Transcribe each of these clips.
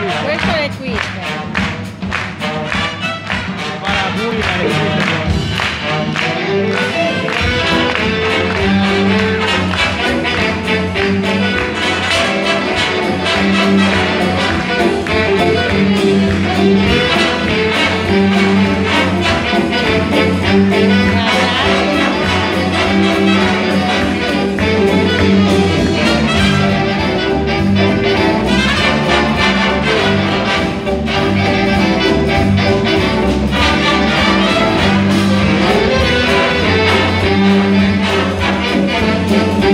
Questo è qui. Fa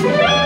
Thank.